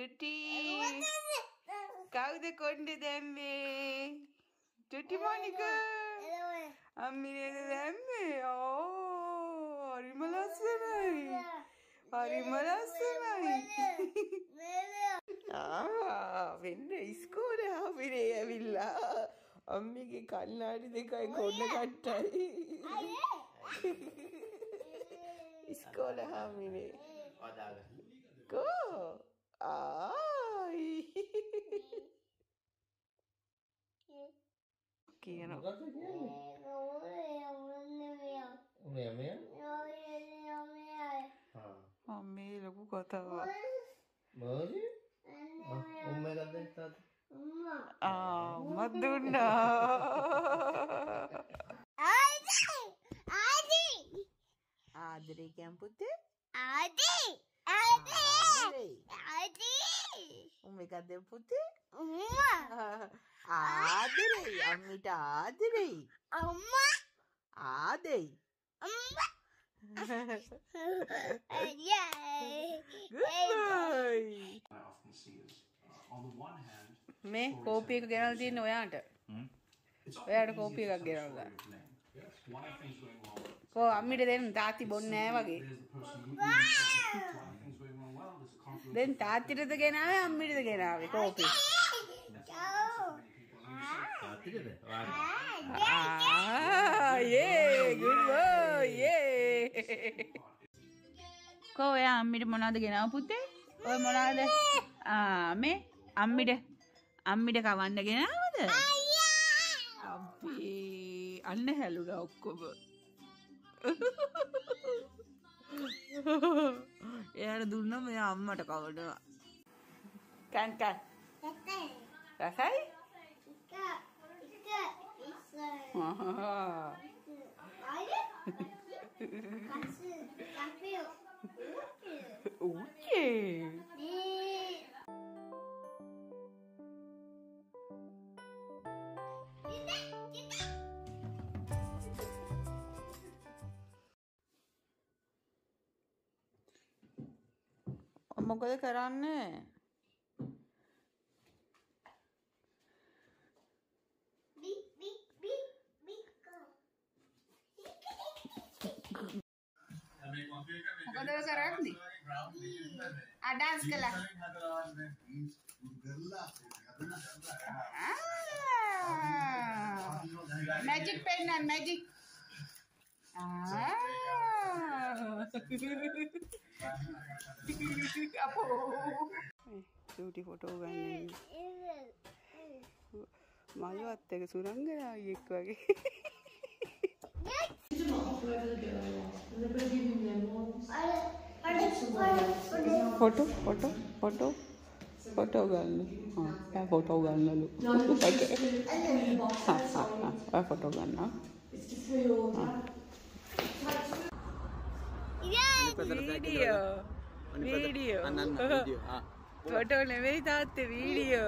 චුටි කවුද කොන්්ඩ දැම්මේ චුටි මොනික අම්මිනේද දැම්මේ ඕ හරිම ලස්සනයි හරිම ලස්සනයි වෙන්න ඉස්කෝල හාපිරේ ඇවිල්ලා අම්මිගේ කන්නාඩි දෙකයි කොන්න කට්ටයි ඉස්කෝල හාමිනේ කෝ ආයි කියන අම්මේ ලොකු කතාව ආමත් දුන්නා ආදරේ කැම්පුත්තේ උම එකක්ද පුතේ ආදරෙයි අම්මිට ආදරෙයි ආදෙයි Often see is, uh, on the one hand, මේ කෝපි එක ගෙනල් තියෙන ඔයාට. ඔයාට easy කෝපි to එකක් ගෙනල්ලා? කෝ අම්මිට දෙන්න තාත්ති බොන්නේ වගේ දැන් තාත්තිටද ගෙනාවේ අම්මිටද ගෙනාවේ? කෝපි ආ යේ good boy යේ. කෝ ඔයා අම්මිට මොනවද ගෙනාව පුතේ? ඔය මොනවද? ආ මේ අම්මිට අම්මිට කවන්න ගෙනාවද? අපේ අන්න හැලුනා ඔක්කොම. එයාට දුන්නම එයා අම්මට කවනවා කන් කන්. රසයි? ආහා. ඌකේ මොකද කරන්නේ? මොකද කරන්නේ? ආ ඩාන්ස් කළා. මැජික් පෙන්නන්න මැජික් අපෝ චූටි ෆොටෝ ගන්න මළුවත් එක සුරංගනායෙක් වගේ ෆොටෝ ෆොටෝ ෆොටෝ ෆොටෝ ගන්න ආ ෆොටෝ ගන්නලු ආ ෆොටෝ ගන්නවා వీడియో వీడియో ఫోటోలు ఏమి తాత వీడియో